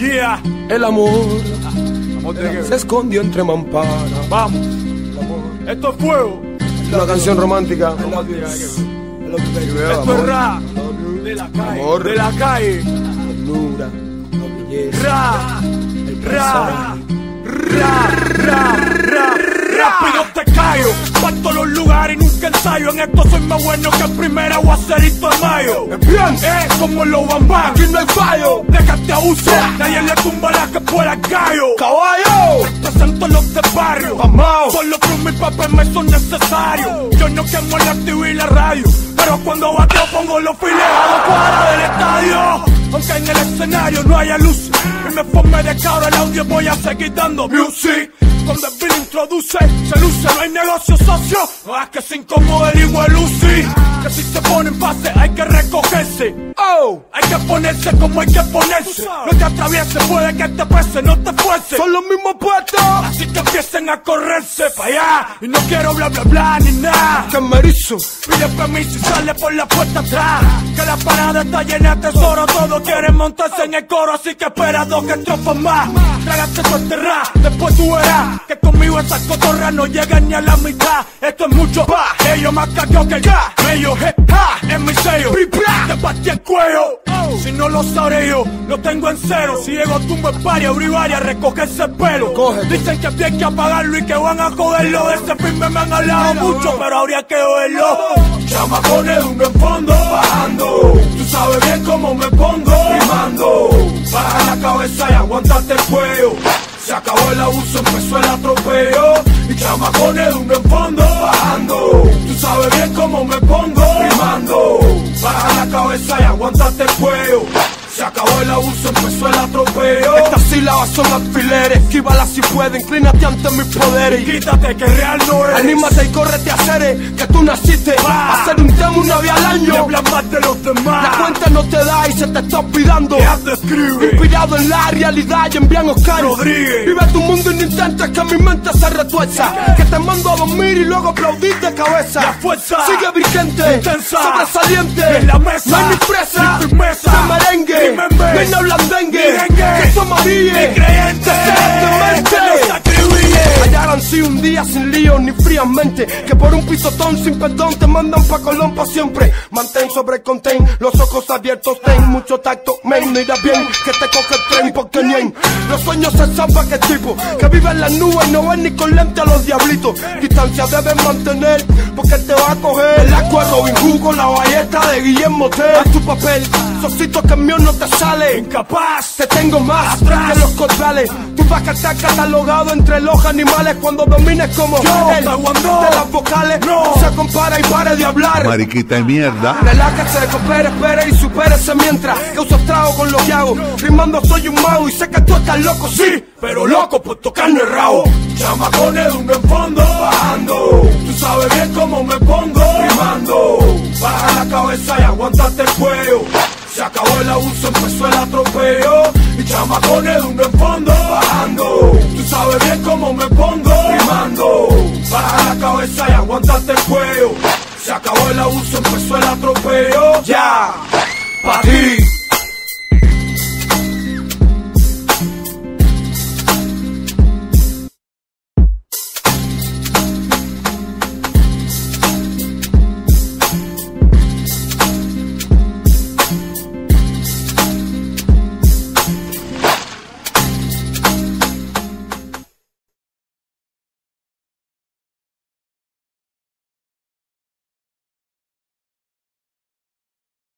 Yeah. El amor Vamos se escondió entre mamparas. Vamos. Esto es fuego. Una canción romántica. Esto es ra. De la calle. Amor. De la calle. Ternura, belleza. Ra. Ra. Ra. Ra. Ra. Ensayo. En esto soy más bueno que en primera aguacerito de mayo. Bien. Es como los bambán. Aquí no hay fallo. Déjate abuso. Nadie le tumba la que pueda al gallo. Caballo. Presento los de barrio. Vamos. Solo por mi papel me son necesarios. Yo no quemo la TV y la radio. Pero cuando bateo pongo los fileados para del estadio. Aunque en el escenario no haya luz. Y me forme de cabra el audio voy a seguir dando music. Cuando el beat introduce, se luce, no hay negocio socio. Es que se incomode el igual Hay que ponerse como hay que ponerse. No te atravieses, puede que te pese, no te fuerces. Son los mismos puestos. Así que empiecen a correrse para allá. Y no quiero bla bla bla ni nada. Que me erizo. Pide permiso y sale por la puerta atrás. Que la parada está llena de tesoro. Todos quieren montarse en el coro. Así que espera dos que estrofas más. Trágate tu enterrar. Después tú verás que conmigo esas cotorras no llegan ni a la mitad. Esto es mucho pa. Ellos más cagó que ya. Ellos hip Te partí el cuello. Si no lo sabré yo, lo tengo en cero. Si llego tumbo en paria, brivaria, recogerse el pelo. Dicen que hay que apagarlo y que van a joderlo. De ese filme me han hablado mucho, pero habría que verlo. Chamacones, uno en fondo, bajando. Tú sabes bien cómo me pongo, rimando. Baja la cabeza y aguantate el cuello. Se acabó el abuso, empezó el atropello. Y chamacones, uno en fondo, bajando. Tú sabes bien cómo me pongo. Baja la cabeza y aguantate el cuello. Se acabó el abuso, empezó el atropello. Estas sílabas son alfileres. Esquívala si puede. Inclínate ante mis poderes. Quítate que real no es. Anímate y córrete a hacer que tú naciste. Va. Hacer un tema una vez al Y año. habla más de los demás. La cuenta no te da y se te está olvidando. Inspirado en la realidad y en bien Oscar. Rodríguez. Vive tu mundo y no intentes que mi mente se retuerza. Que te mando a dormir y luego aplaudir de cabeza. La fuerza. Sigue vigente, Intensa. sobresaliente. Y en la mesa. No hay ni presa, Ni firmeza. de merengue. Ni membe. Ni. Somos Ni creyente. Hallaron sí un día sin lío ni fríamente Que por un pisotón sin perdón te mandan pa' Colón pa' siempre. Mantén sobre contain, los ojos abiertos ten Mucho tacto, men, mira bien Que te coge el tren porque ni Los sueños se saben que tipo Que vive en las nubes no ven ni con lente a los diablitos. Distancia debes mantener Porque te va a coger. El agua de Robin Hood con la ballesta de Guillermo Tell. Haz tu papel, el mío no te sale Incapaz. te tengo más Atrás. que los corrales. Tú vas a estar catalogado entre los animales cuando domines como Yo, el de las vocales. No. Se compara y pare de hablar. Mariquita de mierda. Relájese, coopere, espere y supérese mientras que uso trago con lo que hago. Rimando soy un mago y sé que tú estás loco, sí, Pero loco por tocarme el rabo. Chamacones, uno en fondo, bajando. Tú sabes bien cómo me pongo, rimando. Acabó el abuso, empezó el atropello. Y chamacones, uno en fondo, bajando. Tú sabes bien cómo me pongo, rimando. Baja la cabeza y aguantate el cuello. Se acabó el abuso, empezó el atropello. Ya, pa' ti.